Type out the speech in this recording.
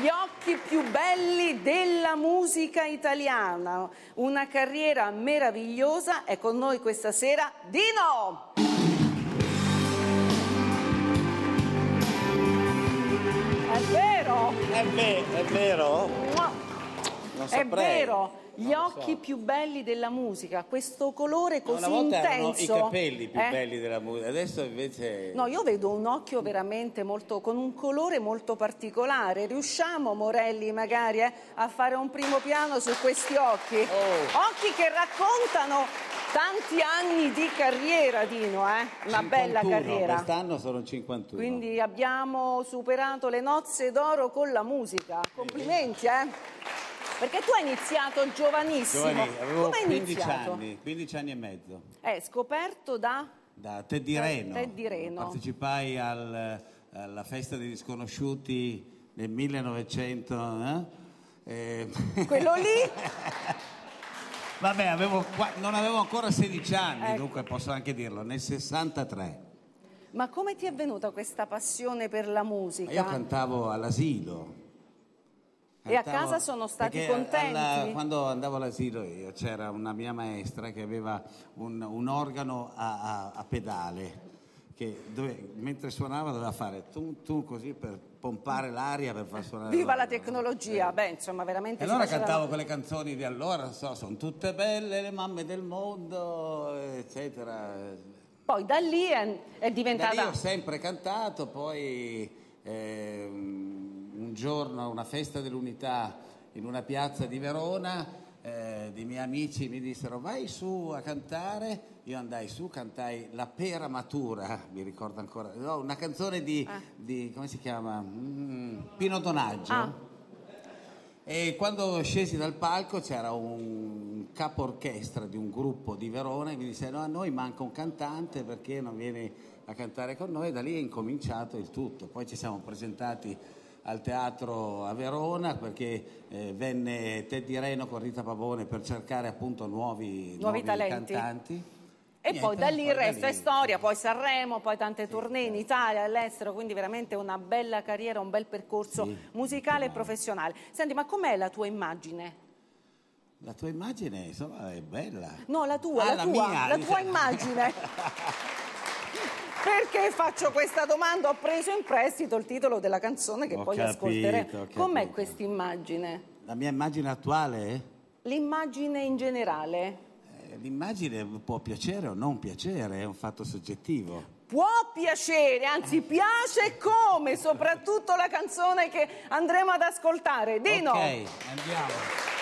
Gli occhi più belli della musica italiana, una carriera meravigliosa. È con noi questa sera Dino! È vero! È, ve- è vero? Non È vero, gli Non lo so. occhi più belli della musica, questo colore così Una volta erano i intenso. capelli più eh? belli della musica, adesso invece... No, io vedo un occhio veramente molto, con un colore molto particolare. Riusciamo, Morelli, magari eh, a fare un primo piano su questi occhi? Oh. Occhi che raccontano tanti anni di carriera, Dino, eh? Una bella 51, carriera. Quest'anno sono 51. Quindi abbiamo superato le nozze d'oro con la musica. Complimenti, eh? Perché tu hai iniziato giovanissimo. Giovani, avevo Come hai 15 iniziato? anni, 15 anni e mezzo. Eh, scoperto da... Da Teddy Reno. Teddy Reno. Partecipai al- alla festa degli sconosciuti nel 1900. eh? Eh, Quello lì Vabbè, avevo non avevo ancora 16 anni, Ecco. dunque posso anche dirlo, nel 63. Ma come ti è venuta questa passione per la musica? Io cantavo all'asilo. E a casa sono stati contenti? alla- quando andavo all'asilo io c'era una mia maestra che aveva un, un organo a, a- a pedale che dove- mentre suonava doveva fare tu tu così per pompare l'aria per far suonare Viva la tecnologia, beh, insomma, E veramente si allora cantavo quelle canzoni di allora, so, sono tutte belle le mamme del mondo, eccetera. Poi da lì è, è Da lì diventata... ho sempre cantato, poi un giorno a una festa dell'unità in una piazza di Verona, eh, dei miei amici mi dissero vai su a cantare, io andai su, cantai La pera matura, mi ricordo ancora, no, una canzone di, di- come si chiama? Mm, Pino Donaggio. Ah. E quando scesi dal palco c'era un capo orchestra di un gruppo di Verona e mi disse no, a noi manca un cantante perché non vieni a cantare con noi, da lì è incominciato il tutto. Poi ci siamo presentati al teatro a Verona perché eh, venne Teddy Reno con Rita Pavone per cercare appunto nuovi, Nuovi talenti. cantanti. E Niente, poi da lì il resto è storia, poi Sanremo, poi tante tournée in Italia, all'estero, quindi veramente una bella carriera, un bel percorso Sì, musicale e professionale. Senti, ma com'è la tua immagine? La tua immagine insomma è bella. No, la tua, Ah, la, tua, mia, la tua immagine. Perché faccio questa domanda? Ho preso in prestito il titolo della canzone che Ho poi capito, ascolteremo. Com'è questa immagine? La mia immagine attuale? L'immagine in generale? Eh, L'immagine può piacere o non piacere, è un fatto soggettivo. Può piacere, anzi piace come, soprattutto la canzone che andremo ad ascoltare. Dino! Ok, andiamo.